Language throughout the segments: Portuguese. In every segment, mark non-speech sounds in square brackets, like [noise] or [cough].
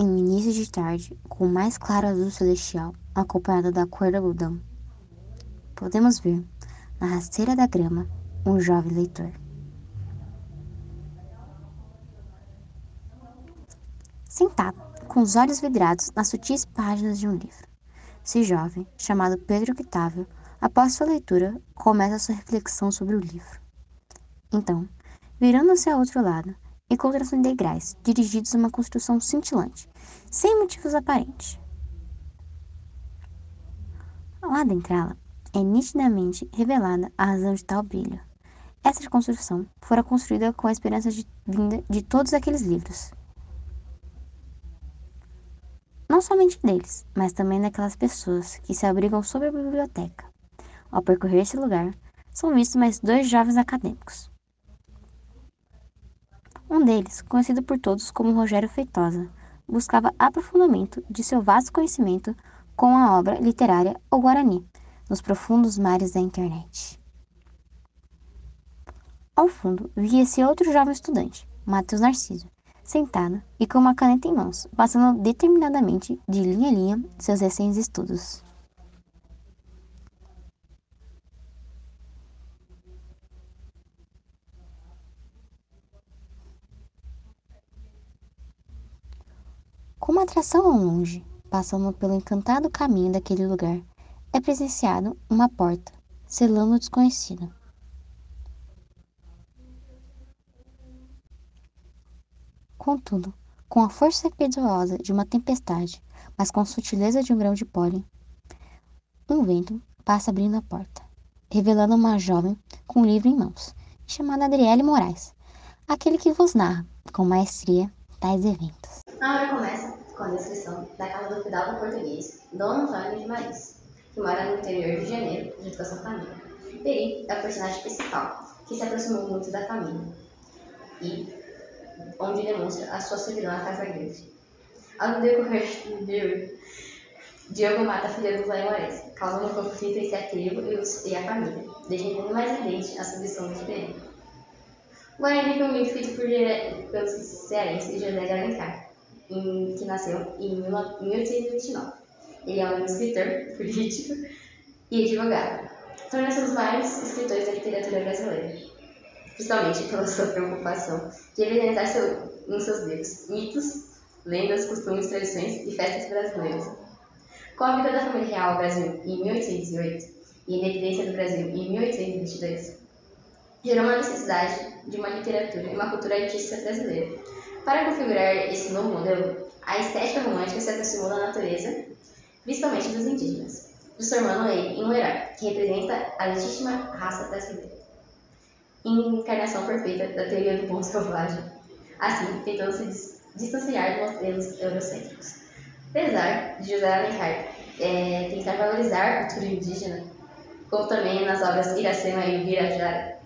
Em início de tarde, com o mais claro azul celestial, acompanhado da cor do algodão, podemos ver, na rasteira da grama, um jovem leitor. Sentado, com os olhos vidrados nas sutis páginas de um livro. Esse jovem, chamado Pedro Octávio, após sua leitura, começa sua reflexão sobre o livro. Então, virando-se ao outro lado, encontra-se em degraus, dirigidos a uma construção cintilante, sem motivos aparentes. Ao adentrá-la, é nitidamente revelada a razão de tal brilho. Essa construção fora construída com a esperança de vinda de todos aqueles livros. Não somente deles, mas também daquelas pessoas que se abrigam sobre a biblioteca. Ao percorrer esse lugar, são vistos mais dois jovens acadêmicos, um deles, conhecido por todos como Rogério Feitosa, buscava aprofundamento de seu vasto conhecimento com a obra literária O Guarani, nos profundos mares da internet. Ao fundo, via-se outro jovem estudante, Matheus Narciso, sentado e com uma caneta em mãos, passando determinadamente de linha a linha seus recentes estudos. Atração ao longe, passando pelo encantado caminho daquele lugar, é presenciado uma porta, selando o desconhecido. Contudo, com a força impetuosa de uma tempestade, mas com a sutileza de um grão de pólen, um vento passa abrindo a porta, revelando uma jovem com um livro em mãos, chamada Adriele Moraes, aquele que vos narra, com maestria, tais eventos. A obra começa com a descrição da casa do fidalgo português Dom Antônio de Maris, que mora no interior de Janeiro, junto com a sua família. Peri é o personagem principal, que se aproximou muito da família e onde demonstra a sua servidão à casa grande. Ao decorrer livro, Diogo mata a filha do Zé Moraes, causando um conflito entre a tribo e a família, deixando mais evidente a submissão de Peri. O Guarani foi um mito feito por, pelos cearenses José de Alencar, em, que nasceu em 1829. Ele é um escritor, [laughs] político e advogado. Torna-se um dos maiores escritores da literatura brasileira, principalmente pela sua preocupação de evidenciar seu, seus livros mitos, lendas, costumes, tradições e festas brasileiras. Com a vida da família real ao Brasil em 1808 e a independência do Brasil em 1822, gerou uma necessidade de uma literatura e uma cultura artística brasileira, para configurar esse novo modelo, a estética romântica se aproximou da natureza, principalmente dos indígenas, transformando ele em um herói que representa a legítima raça brasileira. Encarnação perfeita da teoria do bom selvagem, assim tentando se distanciar dos modelos eurocêntricos. Apesar de José Alencar é, tentar valorizar a cultura indígena, como também nas obras Iracema e Birajara,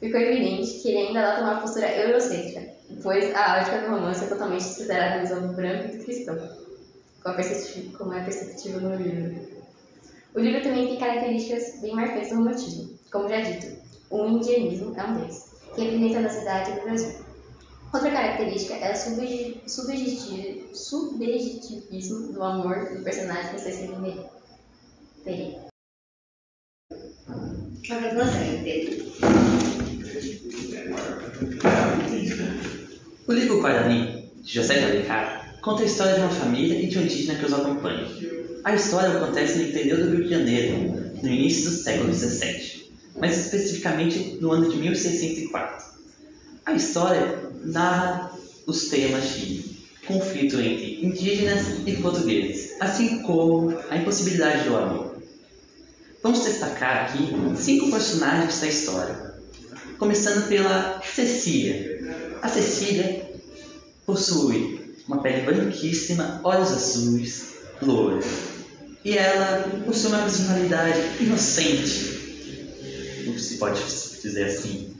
ficou evidente que ele ainda adota uma postura eurocêntrica, pois a ótica do romance é totalmente desconsiderada a visão do branco e do cristão, como é perceptível no livro. O livro também tem características bem marcantes do romantismo, como já dito, o indianismo é um deles, que representa a cidade do Brasil. Outra característica é o subjetivismo do amor do personagem que está escrito nele. Peri. Uma continuação, Pedro. O livro Guarani, de José de Alencar, conta a história de uma família e de um indígena que os acompanha. A história acontece no interior do Rio de Janeiro, no início do século XVII, mais especificamente no ano de 1604. A história narra os temas de conflito entre indígenas e portugueses, assim como a impossibilidade do amor. Vamos destacar aqui cinco personagens da história, começando pela Cecília, a Cecília possui uma pele branquíssima, olhos azuis, loura. E ela possui uma personalidade inocente, se pode dizer assim.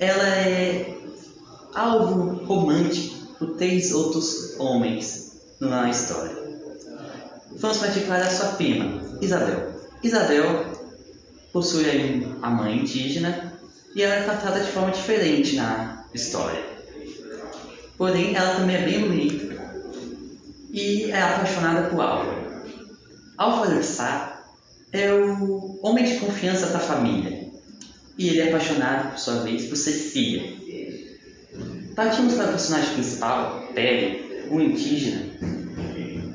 Ela é alvo romântico por três outros homens na história. Vamos particular a sua prima, Isabel. Isabel possui a mãe indígena e ela é tratada de forma diferente na história. Porém, ela também é bem bonita e é apaixonada por Álvaro. Álvaro Sá é o homem de confiança da família e ele é apaixonado, por sua vez, por Cecília. Partimos para o personagem principal, Pele, um indígena,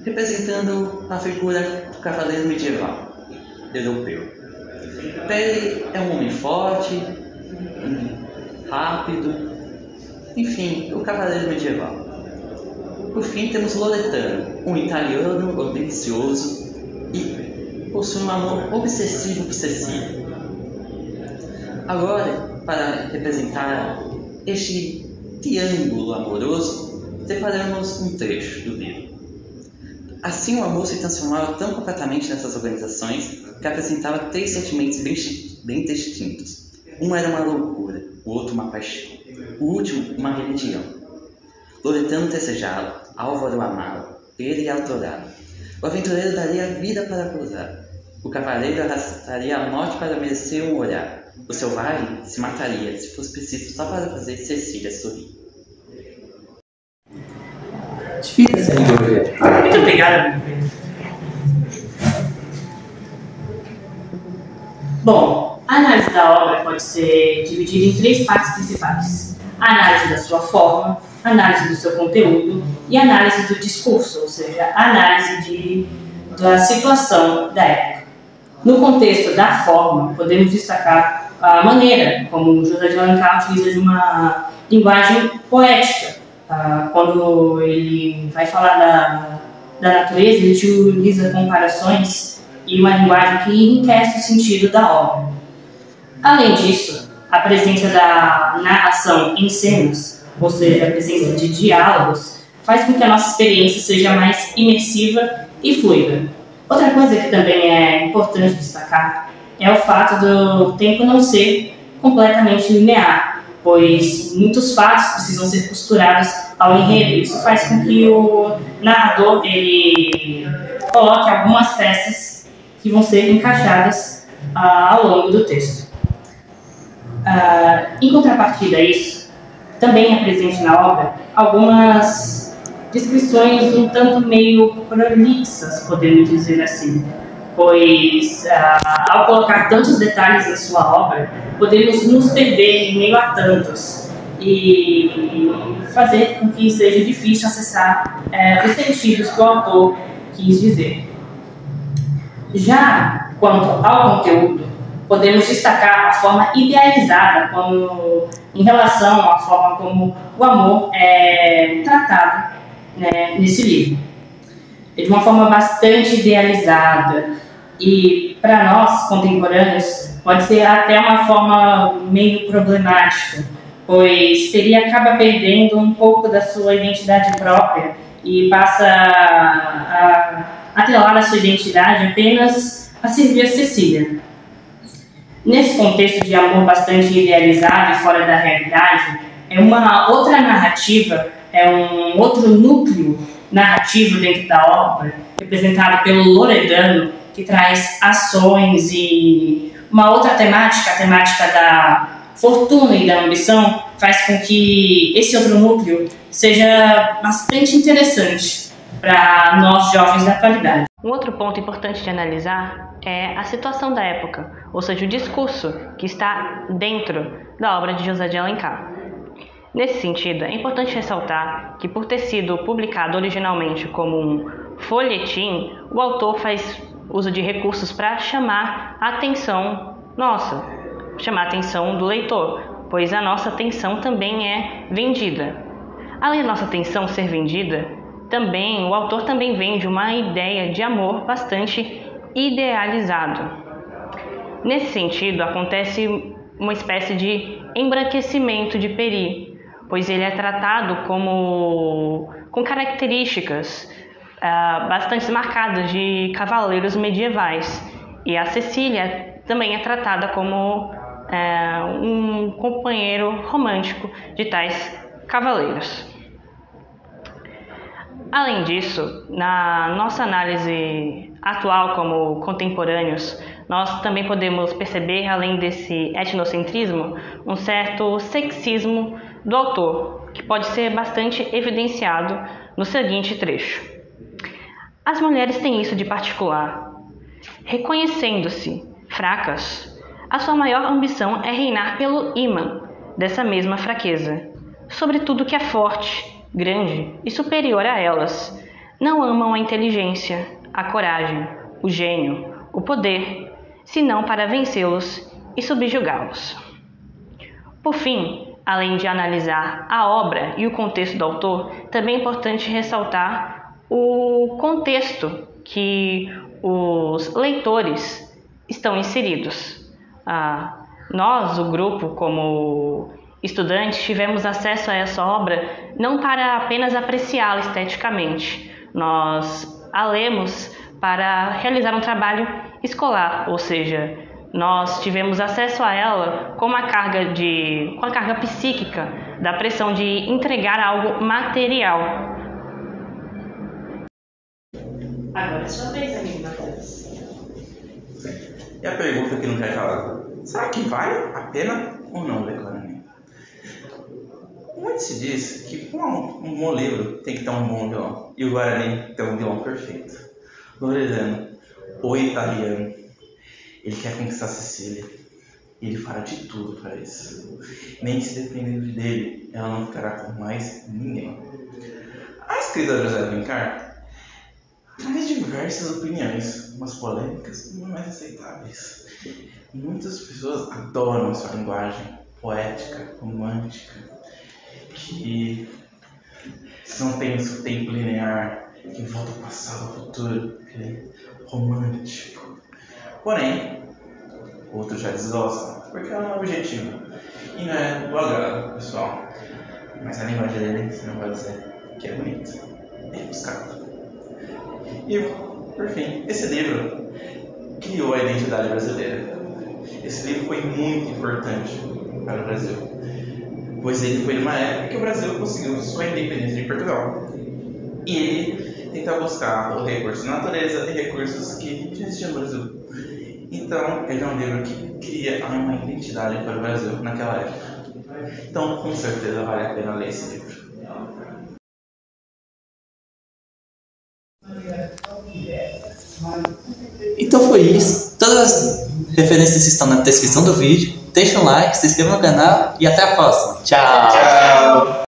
representando a figura do cavaleiro medieval europeu. Pele é um homem forte, rápido, enfim, o cavaleiro medieval. Por fim, temos Loretano, um italiano ambicioso e possui um amor obsessivo por Cecília. Agora, para representar este triângulo amoroso, separamos um trecho do livro. Assim, o amor se transformava tão completamente nessas organizações que apresentava três sentimentos bem, bem distintos. Um era uma loucura, o outro uma paixão, o último uma religião. Loretano desejá-lo, Álvaro amá-lo, ele autorá-lo. O aventureiro daria a vida para cruzar. O cavaleiro arrastaria a morte para merecer um olhar. O selvagem se mataria se fosse preciso só para fazer Cecília sorrir. Difícil, Muito obrigado, Bom, a análise da obra pode ser dividida em três partes principais: a análise da sua forma, a análise do seu conteúdo e a análise do discurso, ou seja, a análise de, da situação da época. No contexto da forma, podemos destacar a maneira como José de Alencar utiliza de uma linguagem poética. Uh, quando ele vai falar da, da natureza, ele utiliza comparações e uma linguagem que enriquece o sentido da obra. Além disso, a presença da narração em cenas, ou seja, a presença de diálogos, faz com que a nossa experiência seja mais imersiva e fluida. Outra coisa que também é importante destacar é o fato do tempo não ser completamente linear, pois muitos fatos precisam ser costurados ao enredo. Isso faz com que o narrador ele coloque algumas peças que vão ser encaixadas uh, ao longo do texto. Uh, em contrapartida a isso, também é presente na obra algumas descrições um tanto meio prolixas, podemos dizer assim pois uh, ao colocar tantos detalhes em sua obra, podemos nos perder em meio a tantos e fazer com que seja difícil acessar uh, os sentidos que o autor quis dizer. Já quanto ao conteúdo, podemos destacar a forma idealizada como, em relação à forma como o amor é tratado né, nesse livro. De uma forma bastante idealizada, e para nós contemporâneos pode ser até uma forma meio problemática, pois teria acaba perdendo um pouco da sua identidade própria e passa a atrelar a sua identidade apenas a servir a Cecília. Nesse contexto de amor bastante idealizado e fora da realidade, é uma outra narrativa, é um outro núcleo narrativo dentro da obra, representado pelo Loredano, que traz ações e uma outra temática, a temática da fortuna e da ambição, faz com que esse outro núcleo seja bastante interessante para nós jovens da atualidade. Um outro ponto importante de analisar é a situação da época, ou seja, o discurso que está dentro da obra de José de Alencar. Nesse sentido, é importante ressaltar que, por ter sido publicado originalmente como um folhetim, o autor faz uso de recursos para chamar a atenção nossa, chamar a atenção do leitor, pois a nossa atenção também é vendida. Além da nossa atenção ser vendida, também o autor também vende uma ideia de amor bastante idealizado. Nesse sentido, acontece uma espécie de embranquecimento de Peri, pois ele é tratado como com características uh, bastante marcadas de cavaleiros medievais. E a Cecília também é tratada como uh, um companheiro romântico de tais cavaleiros. Além disso, na nossa análise atual como contemporâneos, nós também podemos perceber, além desse etnocentrismo, um certo sexismo do autor, que pode ser bastante evidenciado no seguinte trecho. As mulheres têm isso de particular. Reconhecendo-se fracas, a sua maior ambição é reinar pelo imã dessa mesma fraqueza, sobre tudo que é forte, grande e superior a elas. Não amam a inteligência, a coragem, o gênio, o poder, senão para vencê-los e subjugá-los. Por fim, além de analisar a obra e o contexto do autor, também é importante ressaltar o contexto que os leitores estão inseridos. Ah, nós, o grupo, como estudantes, tivemos acesso a essa obra não para apenas apreciá-la esteticamente, nós a lemos para realizar um trabalho escolar, ou seja, nós tivemos acesso a ela com a carga de com a carga psíquica da pressão de entregar algo material. Agora é sua vez, amigo Matheus. E a pergunta que não quer calar: será que vale a pena ou não ler Se diz que um, bom livro tem que ter um bom vilão, e o Guarani tem um vilão perfeito. Loredano, o italiano, ele quer conquistar Sicília. E ele fará de tudo para isso. Nem se dependendo dele, ela não ficará com mais ninguém. A escrita José Alencar traz diversas opiniões, umas polêmicas e mais aceitáveis. Muitas pessoas adoram sua linguagem poética, romântica, que não tem esse tempo linear, que volta ao passado, ao futuro, que é romântico. Porém, outros já desgostam, porque ela é objetivo. E não é do agrado, pessoal. Mas a linguagem dele, você não vai dizer que é bonita. É buscado. E, por fim, esse livro criou a identidade brasileira. Esse livro foi muito importante para o Brasil, pois ele foi numa época que o Brasil conseguiu sua independência de Portugal. E ele tenta buscar o recurso da natureza e recursos que já existiam no Brasil. Então, ele é um livro que cria uma identidade para o Brasil naquela época. Então, com certeza vale a pena ler esse livro. Então foi isso. Todas as referências estão na descrição do vídeo. Deixa um like, se inscreva no canal e até a próxima. Tchau! Tchau!